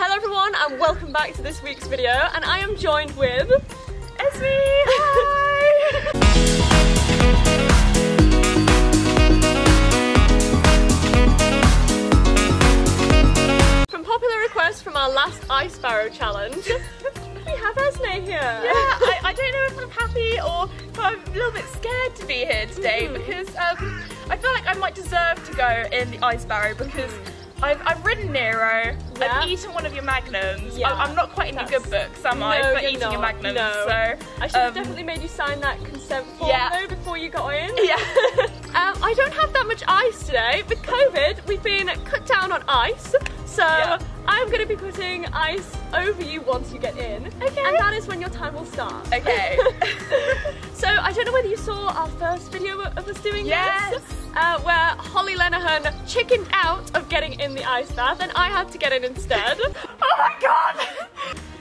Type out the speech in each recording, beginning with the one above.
Hello everyone and welcome back to this week's video and I am joined with Esme! Hi! From popular request from our last Ice Barrow challenge, we have Esme here. Yeah, I, I don't know if I'm happy or if I'm a little bit scared to be here today Mm. because um, I feel like I might deserve to go in the Ice Barrow because I've, I've ridden Nero, Yeah. I've eaten one of your magnums. Yeah. I, am not quite in the good books, am I, No, for you're eating not. your magnums. No. So I should have um, definitely made you sign that consent form Yeah. though before you got in. Yeah. um, I don't have that much ice today. With COVID, we've been cut down on ice, so Yeah. I'm going to be putting ice over you once you get in. Okay. And that is when your time will start. Okay. so I don't know whether you saw our first video of us doing Yes. this, uh, where Holly Lenahan chickened out of getting in the ice bath, and I had to get in instead. oh my god!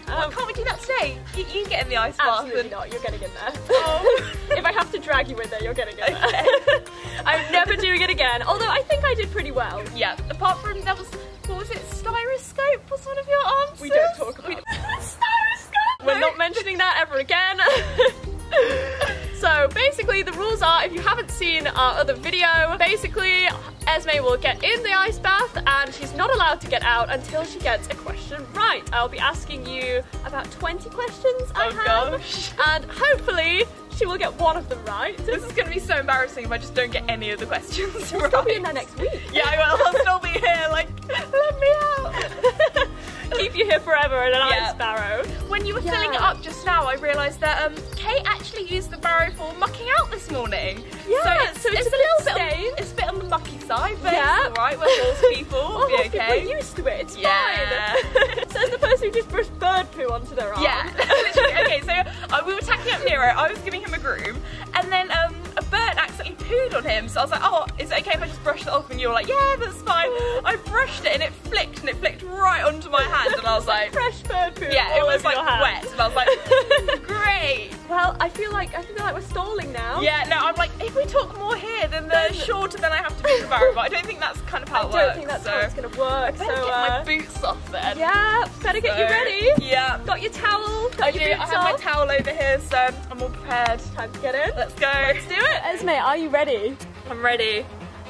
Um, Can't we do that today? You, you get in the ice bath. Absolutely and- not. You're getting in there. Oh. if I have to drag you in there, you're getting in Okay. there. I'm never doing it again. Although I think I did pretty well. Yeah, apart from that was, what was it, Styroscope was one of your answers? We don't talk about Styroscope! We're not mentioning that ever again. So basically the rules are if you haven't seen our other video, basically Esme will get in the ice bath and she's not allowed to get out until she gets a question right. I'll be asking you about 20 questions I Oh, have gosh. and hopefully she will get one of them right. This is going to be so embarrassing if I just don't get any of the questions right. I'll be in there next week. Yeah, I will. I'll still be here, like, let me out. Keep you here forever in an Yeah. ice barrow. When you were Yeah. filling it up just now, I realised that um, Kate actually used the barrow for mucking out this morning. Yeah, so it's, so it's it's a a little bit on, it's a bit on the mucky side, but Yeah. it's alright. We're horse people. Oh, We'll be okay. Used to it. It's Yeah. fine. Says the person who just brushed bird poo onto their arm. Yeah. Okay, so uh, we were tacking up Nero. I was giving him a groom, and then um, pooed on him. So I was like, "Oh, is it okay if I just brush it off?" And you were like, "Yeah, that's fine." I brushed it, and it flicked, and it flicked right onto my hand, and I was like, fresh bird poo. "Yeah, it was like wet," and I was like, "Great." Well, I feel like I feel like we're stalling now. Yeah, no, I'm like, if we talk more here, then the shorter then I have to be the. But I don't think that's kind of how I how don't think that's so. how it's gonna work. So I better so get uh, my boots off then. yeah, better get you ready. Yeah. Got your towel. Got I your do. I boots have my towel over here, so I'm all prepared. Time to get in. Let's go. Let's do it. Esme, are you ready? I'm ready.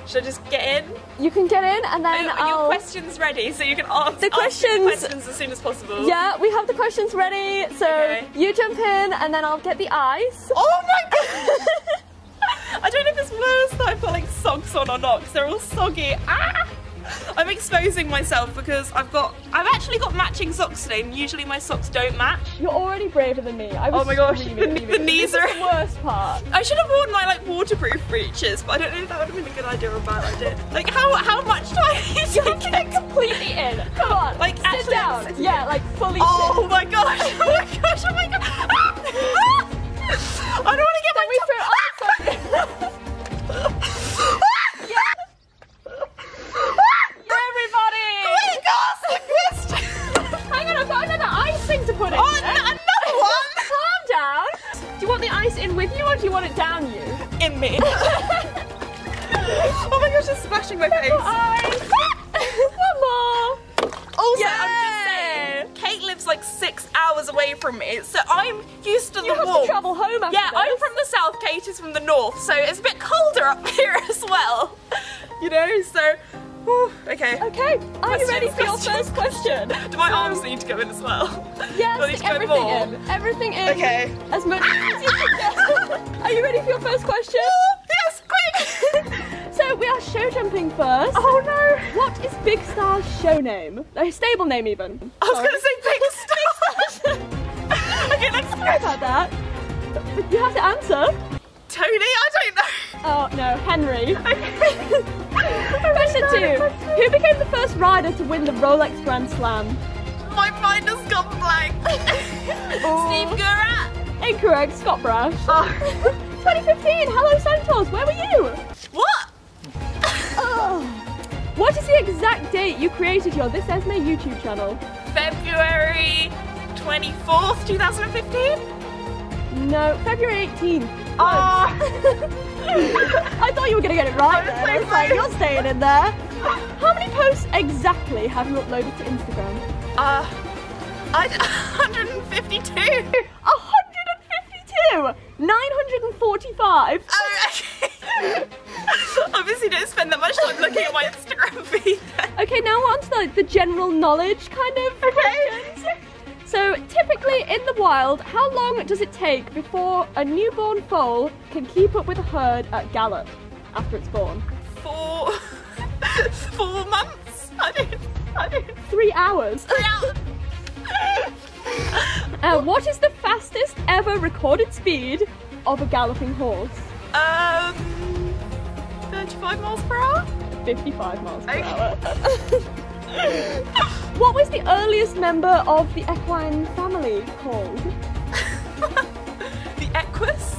Should I just get in? You can get in and then are I'll. your questions ready so you can answer The questions- questions as soon as possible? yeah, we have the questions ready. So Okay. you jump in and then I'll get the ice. Oh my god! I don't know if it's worse that I've got like socks on or not because they're all soggy. Ah! I'm exposing myself because I've got I've actually got matching socks today and usually my socks don't match. You're already braver than me. I was Oh my gosh, the- the knees are- the worst part. I should have worn my like waterproof breeches, but I don't know if that would have been a good idea or a bad idea. Like how how much time are you You're taking? completely in. Come on, Like, sit actually, down. Yeah, like fully Oh sit. my gosh! Oh my gosh! Oh my god! It's splashing my face. Ice. One more. Also, Yay! I'm just saying, Kate lives like six hours away from me, so I'm used to You the have warmth. to travel home after Yeah, I'm from the south, Kate is from the north, so it's a bit colder up here as well. You know, so. okay. Okay, are you ready for your first question? Do my arms um, need to go in as well? Do I need to go everything more? in. Everything in. Okay. As much as you can. Are you ready for your first question? Jumping first. oh no! What is Big Star's show name? A stable name even. I was gonna say Big Star! okay, let's Sorry about that. But you have to answer. Tony, I don't know. Oh no, Henry. Question two. Who became the first rider to win the Rolex Grand Slam? My mind has gone blank. Steve oh. Guerdat. Incorrect, Scott Brash. Oh. 2015, Hello Centaurs, where were you? What? Oh. Is the exact date you created your This Esme YouTube channel? February 24th, 2015? No, February 18th. Ah. I thought you were going to get it right I'm then. so like, you're staying in there. How many posts exactly have you uploaded to Instagram? Uh, I 152. 152! 945! Oh, okay. Don't spend that much time looking at my Instagram feed. Okay, now on to like the general knowledge kind of questions. So, typically in the wild, how long does it take before a newborn foal can keep up with a herd at gallop after it's born? Four, four months. I don't. I don't. Three hours. Uh, what is the fastest ever recorded speed of a galloping horse? Um, 35 miles per hour. 55 miles per Okay. hour. what was the earliest member of the equine family called? The Equus.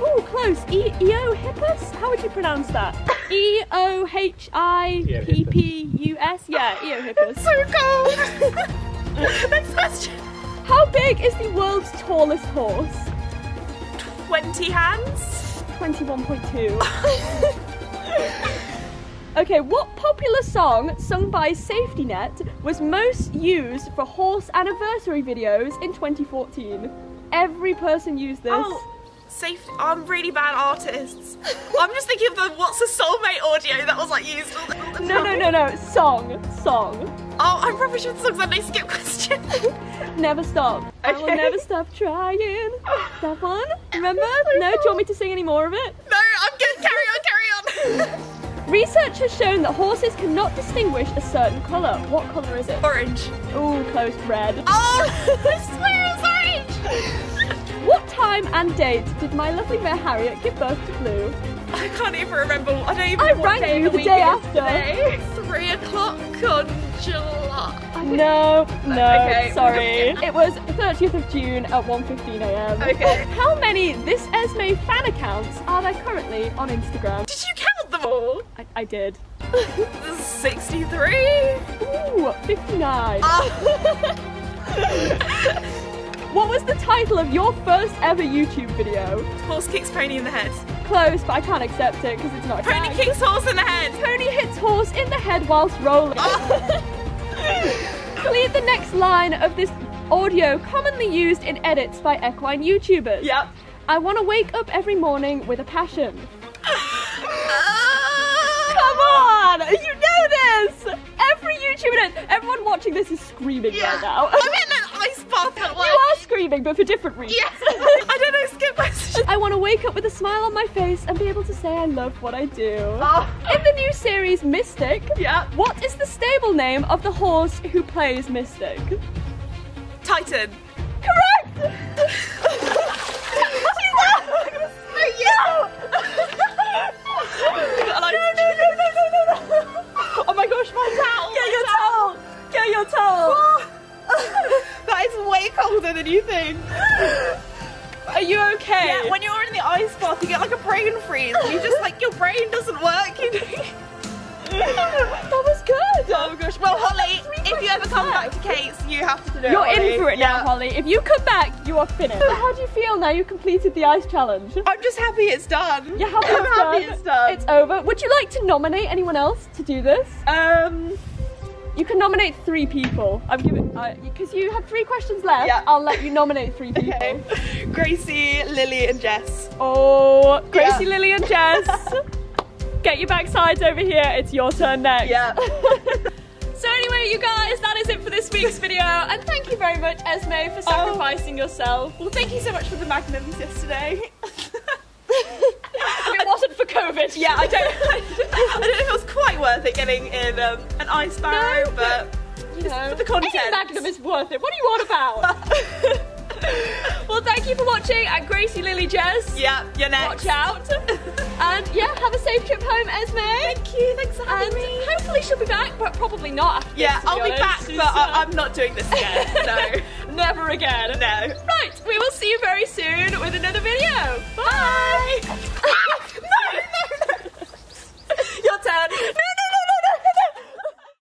Oh, close. E- Eohippus? How would you pronounce that? E O H I P P U S? Yeah, Eohippus. So cold. Next question. How big is the world's tallest horse? 20 hands. 21.2. okay, what popular song sung by Safety Net was most used for horse anniversary videos in 2014? Every person used this. Oh, safe. I'm really bad artists. I'm just thinking of the What's a Soulmate audio that was like used all the, all the No, no, no, no. Song. Song. Oh, I'm probably sure the song's that they skip question. Never stop. I will never stop trying. That one? Remember? No? Do you want me to sing any more of it? no, I'm good. Carry on. Research has shown that horses cannot distinguish a certain colour. What colour is it? Orange. Oh, close. Red. Oh, I swear it's orange. What time and date did my lovely mare Harriet give birth to Blue? I can't even remember. I don't even I rang day you the week day after. Today. Three o'clock on July. No, no, Okay. sorry. It was 30th of June at 1.15am. Okay. How many This Esme fan accounts are there currently on Instagram? Did them all? I, I did. 63. Ooh, 59. Oh. What was the title of your first ever YouTube video? Horse kicks pony in the head. Close, but I can't accept it because it's not Pony tag. kicks horse in the head. Pony hits horse in the head whilst rolling. Ah. Complete the next line of this audio commonly used in edits by equine YouTubers. Yep. I want to wake up every morning with a passion. Everyone watching this is screaming Yeah. right now. I'm in an ice bath at you are screaming, but for different reasons. Yeah. I don't know. Skip question. I want to wake up with a smile on my face and be able to say I love what I do. Oh. In the new series Mystic, Yeah. what is the stable name of the horse who plays Mystic? Titan. Correct! colder than you think. Are you okay? Yeah, when you're in the ice bath, you get like a brain freeze. You just like your brain doesn't work. You know? that was good! Oh gosh. Well, Holly, if you ever come back to Kate's, you have to do it. You're Holly. in for it now, Yeah. Holly. If you come back, you are finished. So how do you feel now you've completed the ice challenge? I'm just happy it's done. You're happy I'm it's happy done? it's done. It's over. Would you like to nominate anyone else to do this? um. You can nominate three people. I'm giving because uh, you have three questions left. Yeah. I'll let you nominate three people. Okay. Gracie, Lily, and Jess. Oh, Gracie, Yeah. Lily, and Jess. Get your backsides over here. It's your turn next. Yeah. so anyway, you guys, that is it for this week's video. And thank you very much, Esme, for oh. sacrificing yourself. Well, thank you so much for the magnums yesterday. If it wasn't for COVID. yeah, I don't, I don't know if it was quite worth it getting in um, an ice barrow, No, but you know, for the content. Any Magnum is worth it. What are you on about? well, thank you for watching. And Gracie, Lily, Jess. yeah, you're next. Watch out. and yeah, have a safe trip home, Esme. Thank you. Thanks for having And me. hopefully she'll be back, but probably not. Yeah, this, I'll be honest. back, but I, I'm not doing this again. No. never again. no. Right, we will see you very soon with another video. Bye.